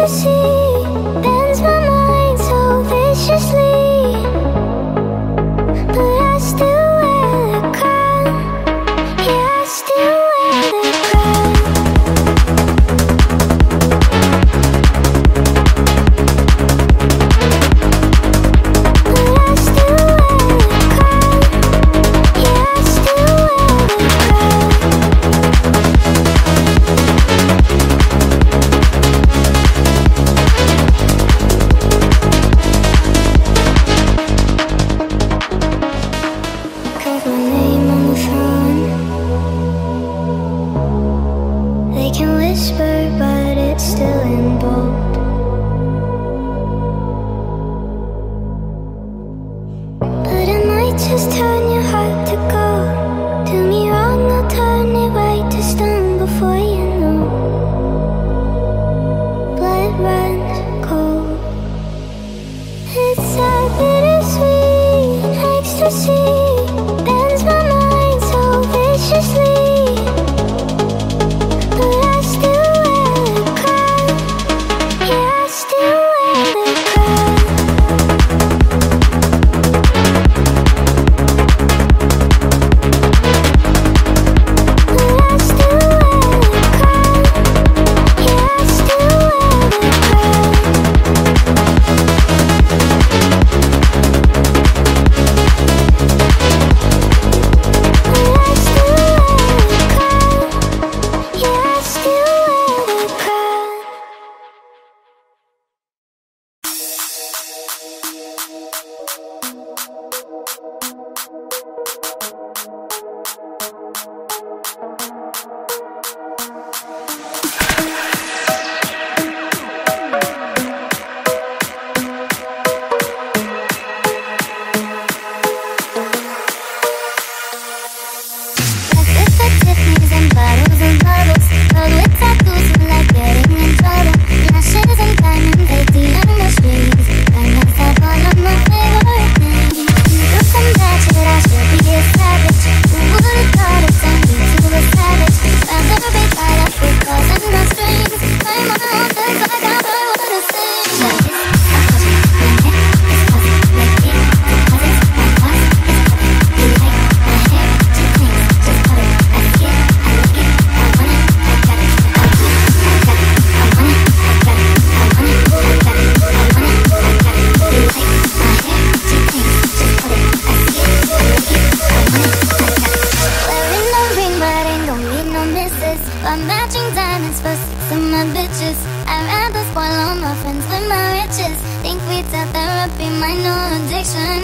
可惜 whisper, but it's still in bold. But I might just turn your heart to gold. Do me wrong, I'll turn it right to stone before you know. Blood runs cold. It's a bittersweet ecstasy. by matching diamonds for six of my bitches. I'd rather spoil all my friends with my riches. Think we taught therapy, my new addiction.